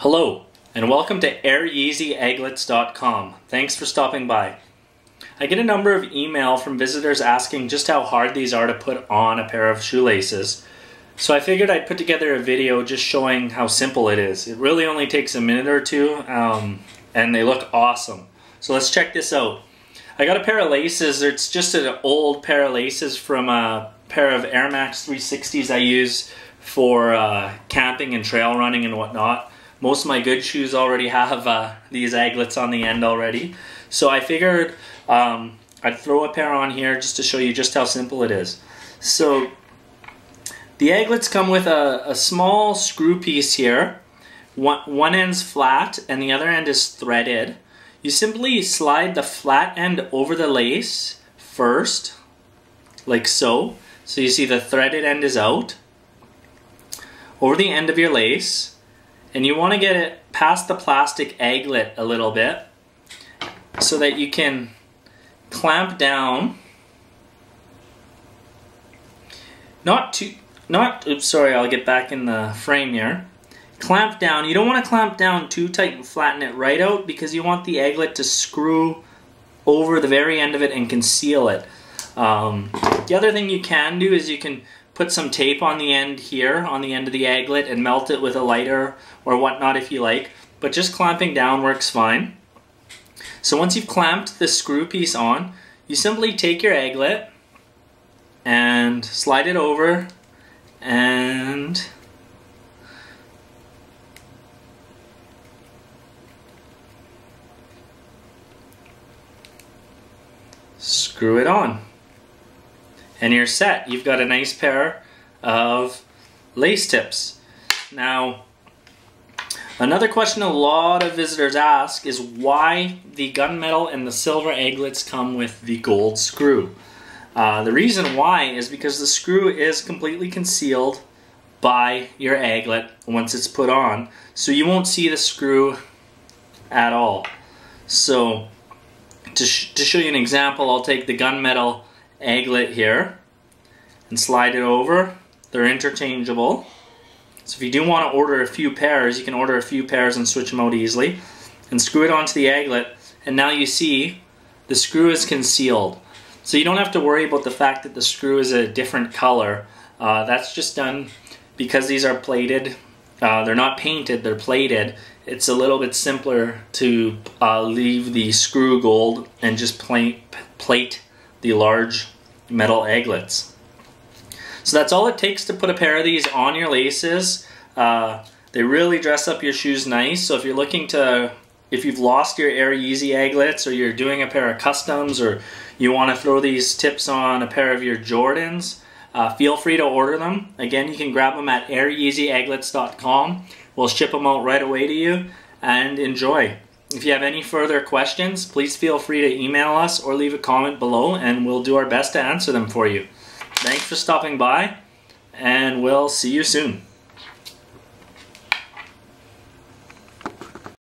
Hello, and welcome to AirYeezysAglets.com. Thanks for stopping by. I get a number of email from visitors asking just how hard these are to put on a pair of shoelaces. So I figured I'd put together a video just showing how simple it is. It really only takes a minute or two, um, and they look awesome. So let's check this out. I got a pair of laces. It's just an old pair of laces from a pair of Air Max 360s I use for uh, camping and trail running and whatnot. Most of my good shoes already have uh, these aglets on the end already. So I figured um, I'd throw a pair on here just to show you just how simple it is. So the aglets come with a, a small screw piece here. One, one end's flat and the other end is threaded. You simply slide the flat end over the lace first, like so. So you see the threaded end is out. Over the end of your lace, and you want to get it past the plastic aglet a little bit so that you can clamp down. Not too not oops sorry I'll get back in the frame here. Clamp down. You don't want to clamp down too tight and flatten it right out because you want the aglet to screw over the very end of it and conceal it um, the other thing you can do is you can put some tape on the end here, on the end of the aglet, and melt it with a lighter or whatnot if you like. But just clamping down works fine. So once you've clamped the screw piece on, you simply take your aglet and slide it over and screw it on and you're set. You've got a nice pair of lace tips. Now, another question a lot of visitors ask is why the gunmetal and the silver aglets come with the gold screw. Uh, the reason why is because the screw is completely concealed by your aglet once it's put on, so you won't see the screw at all. So, to, sh to show you an example, I'll take the gunmetal aglet here and slide it over. They're interchangeable. So if you do want to order a few pairs, you can order a few pairs and switch them out easily. And screw it onto the aglet, and now you see the screw is concealed. So you don't have to worry about the fact that the screw is a different color. Uh, that's just done because these are plated. Uh, they're not painted, they're plated. It's a little bit simpler to uh, leave the screw gold and just plate the large metal aglets. So that's all it takes to put a pair of these on your laces. Uh, they really dress up your shoes nice. So if you're looking to, if you've lost your Air Yeezy aglets or you're doing a pair of customs or you want to throw these tips on a pair of your Jordans, uh, feel free to order them. Again, you can grab them at airyeezyaglets.com. We'll ship them out right away to you and enjoy. If you have any further questions, please feel free to email us or leave a comment below and we'll do our best to answer them for you. Thanks for stopping by and we'll see you soon.